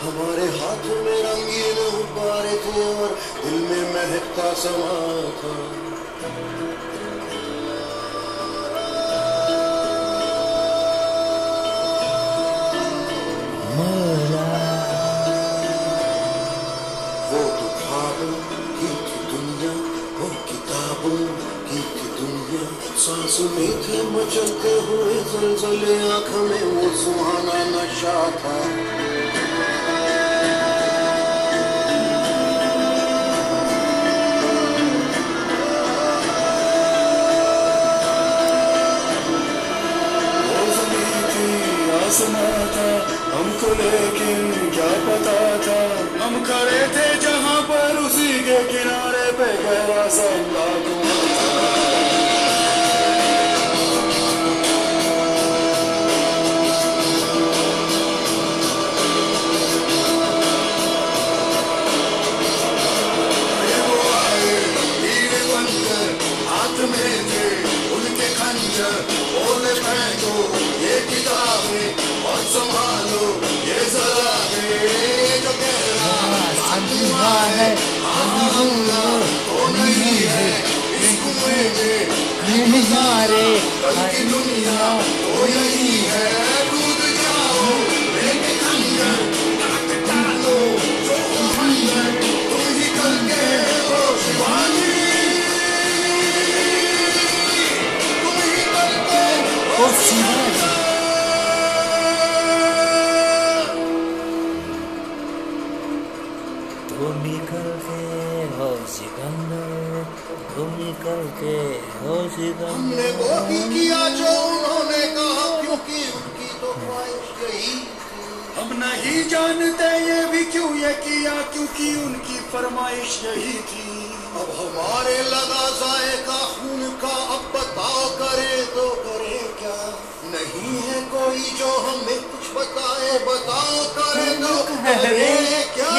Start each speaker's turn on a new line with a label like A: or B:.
A: हमारे हाथ में रंगीन गुब्बारे थे और दिल में महकता समा था। वो तो ख्वाबों की थी दुनिया वो किताबों की थी दुनिया। सांस में थे मचलते हुए जलजले आँख में वो सुहाना नशा था।
B: आसमां था हमको लेकिन क्या पता था। हम खड़े थे जहाँ पर उसी के किनारे पे गहरा सा अंदाज
A: संभालो ये जरा जो कहना
C: अंधा है
A: हमला तो नहीं है इस कुएँ में नहीं
C: हमारे
A: कल की दुनिया तो यही है कूद जाओ लेके खंजर डालो जो खंजर तुम ही कल हो शिवानी तुम ही कल हो
C: ओ तुम निकल के हो सिकंदर तुम निकल के हो सिकंदर।
A: हमने वो भी किया जो उन्होंने कहा क्योंकि उनकी तो ख्वाहिश यही
B: हम नहीं जानते ये भी क्यों ये किया क्योंकि उनकी फरमाइश यही थी।
A: अब हमारे लगा जाएगा खून का अब बताओ करे तो करे क्या? नहीं है कोई जो हमें कुछ बताए बताओ करे तो करे क्या?